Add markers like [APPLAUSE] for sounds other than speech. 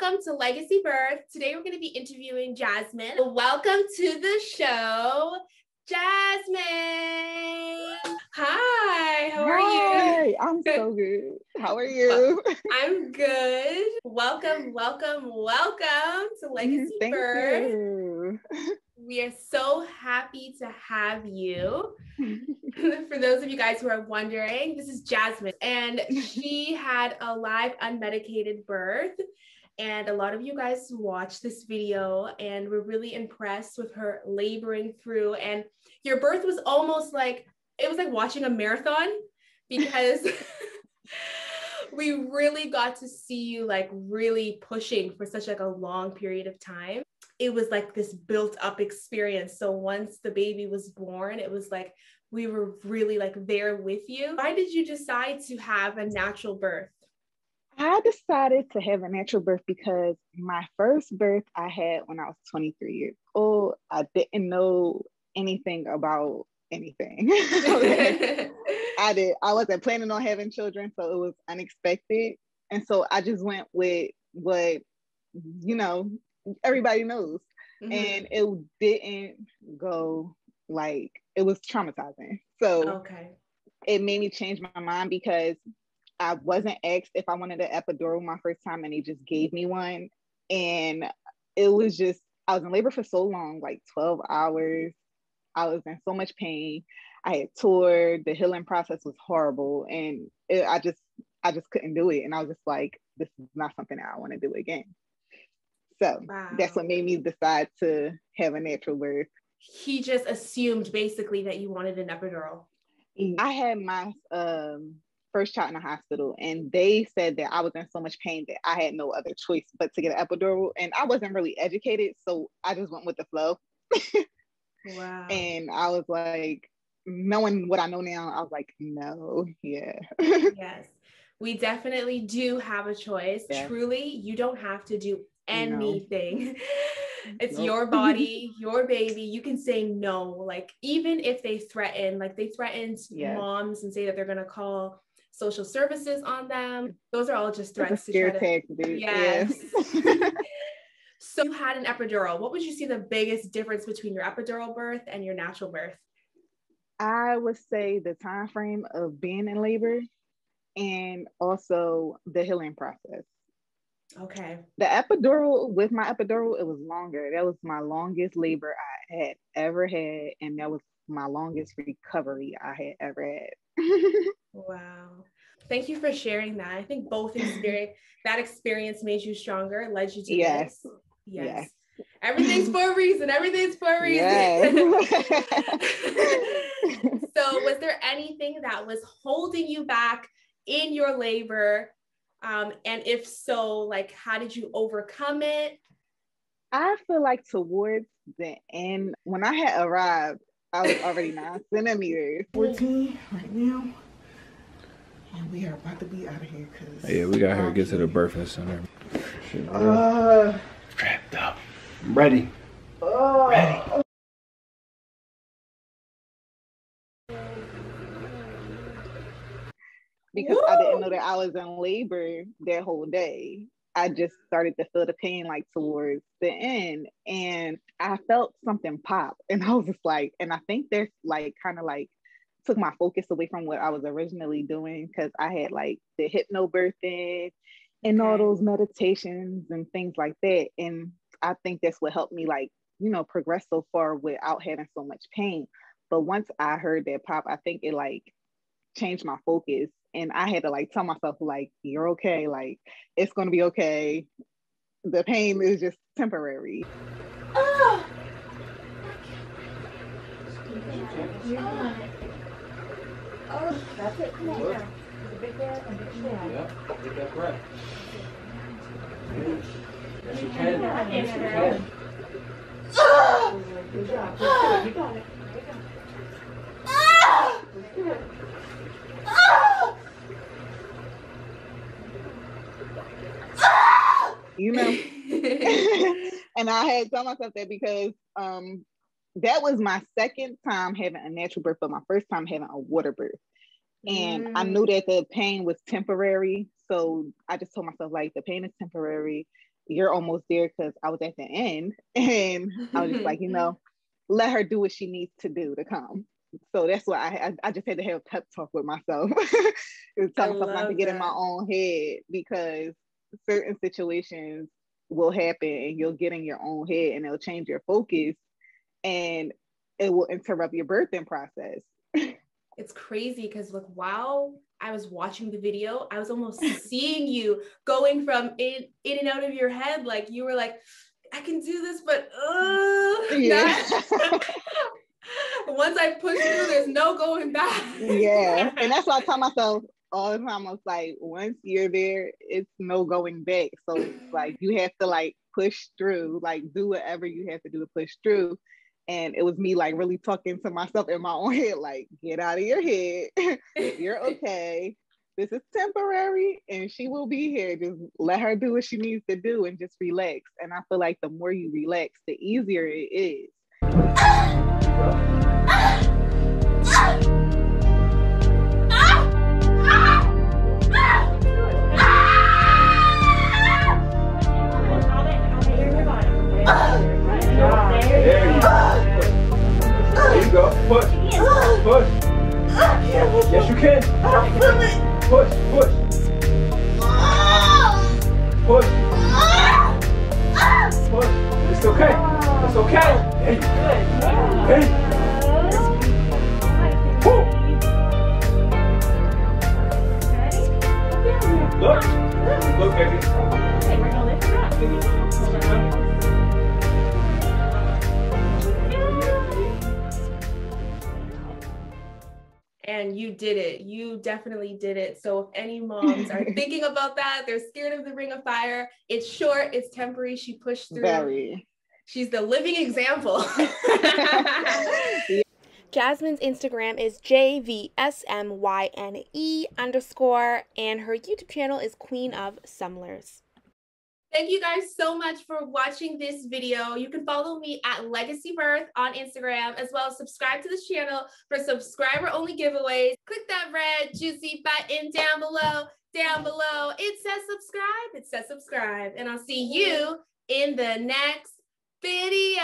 welcome to Legaci Birth. Today we're going to be interviewing Jasmine. Welcome to the show, Jasmine. Hi, how are Hi, you? I'm [LAUGHS] so good. How are you? [LAUGHS] I'm good. Welcome, welcome, welcome to mm-hmm, Legaci Thank Birth. you. We are so happy to have you. [LAUGHS] For those of you guys who are wondering, this is Jasmine, and she had a live unmedicated birth. And a lot of you guys watched this video and were really impressed with her laboring through. And your birth was almost like it was like watching a marathon because [LAUGHS] we really got to see you like really pushing for such like a long period of time it was like this built up experience. So once the baby was born, it was like we were really like there with you. Why did you decide to have a natural birth? I decided to have a natural birth because my first birth I had when I was 23 years old. I didn't know anything about anything. [LAUGHS] I did. I wasn't planning on having children, so it was unexpected. And so I just went with what, you know, everybody knows. Mm-hmm. And it didn't go like it was traumatizing. So okay. it made me change my mind because I wasn't asked if I wanted an epidural my first time and they just gave me one. And it was just, I was in labor for so long, like 12 hours. I was in so much pain. I had toured. The healing process was horrible. And it, I just, I just couldn't do it. And I was just like, this is not something I want to do again. So wow. that's what made me decide to have a natural birth. He just assumed basically that you wanted an epidural. I had my um, first child in the hospital, and they said that I was in so much pain that I had no other choice but to get an epidural. And I wasn't really educated, so I just went with the flow. [LAUGHS] wow. And I was like, knowing what I know now, I was like, no, yeah. [LAUGHS] yes. We definitely do have a choice. Yeah. Truly, you don't have to do anything. No. [LAUGHS] it's nope. your body, your baby. You can say no. Like, even if they threaten, like they threatened yes. moms and say that they're going to call social services on them. Those are all just threats. to tag, to, yes. yes. [LAUGHS] [LAUGHS] so you had an epidural. What would you see the biggest difference between your epidural birth and your natural birth? I would say the time frame of being in labor and also the healing process. Okay. The epidural with my epidural, it was longer. That was my longest labor I had ever had, and that was my longest recovery I had ever had. Wow. Thank you for sharing that. I think both experience [LAUGHS] that experience made you stronger, led you to yes. This. Yes. yes. Everything's for a reason. Everything's for a reason. Yes. [LAUGHS] so, was there anything that was holding you back in your labor um, and if so, like, how did you overcome it? I feel like towards the end, when I had arrived, I was already nine centimeters. 14 right now. And we are about to be out of here because. Yeah, we got here to get to the birthing center. uh, Strapped up. I'm ready. Uh, ready. because Woo! I didn't know that I was in labor that whole day. I just started to feel the pain like towards the end and I felt something pop [LAUGHS] and I was just like, and I think there's like kind of like took my focus away from what I was originally doing because I had like the hypnobirthing and all those meditations and things like that. And I think that's what helped me like, you know, progress so far without having so much pain. But once I heard that pop, I think it like changed my focus and I had to like tell myself like you're okay like it's gonna be okay the pain is just temporary oh. Oh, that's it. Come on now. Big dad and big dad. Yeah, get that breath. Yes, you can. Yes, you can. Good job. You got it. You got it. You know. [LAUGHS] and I had told myself that because um, that was my second time having a natural birth, but my first time having a water birth. And mm. I knew that the pain was temporary. So I just told myself, like, the pain is temporary. you're almost there because I was at the end [LAUGHS] and I was just like, you know, let her do what she needs to do to come. So that's why I, I, I just had to have a pep talk with myself. it was myself not to get in my own head because certain situations will happen and you'll get in your own head and it'll change your focus and it will interrupt your birthing process. [LAUGHS] it's crazy because like while I was watching the video, I was almost [LAUGHS] seeing you going from in in and out of your head. Like you were like, I can do this, but uh, yeah. [LAUGHS] once I push through, there's no going back. yeah, [LAUGHS] and that's why I tell myself all the time. I was like, once you're there, it's no going back. So like you have to like push through, like do whatever you have to do to push through. And it was me like really talking to myself in my [LAUGHS] own head, like, get out of your head. [LAUGHS] You're okay. This is temporary and she will be here. Just let her do what she needs to do and just relax. And I feel like the more you relax, the easier it is. Yes, you can. Push. Push. Push. Push. It's okay. It's okay. Hey. Hey. Woo. Look. Look, baby. and you did it. You definitely did it. So if any moms are [LAUGHS] thinking about that, they're scared of the ring of fire. It's short, it's temporary. She pushed through. Very. She's the living example. [LAUGHS] [LAUGHS] Jasmine's Instagram is JVSMYNE underscore, and her YouTube channel is Queen of Sumlers. Thank you guys so much for watching this video. You can follow me at Legaci Birth on Instagram, as well as subscribe to this channel for subscriber only giveaways. Click that red juicy button down below, down below. It says subscribe, it says subscribe. And I'll see you in the next video.